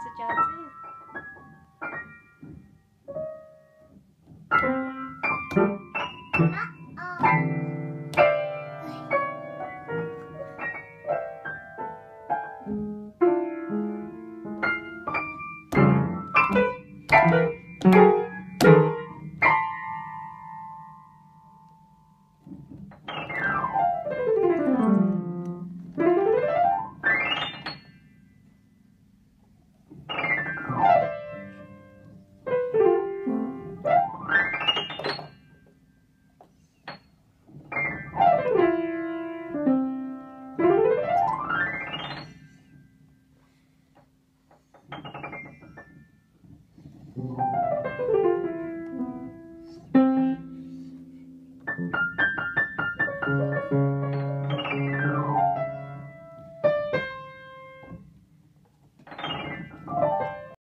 是饺子。Thank you.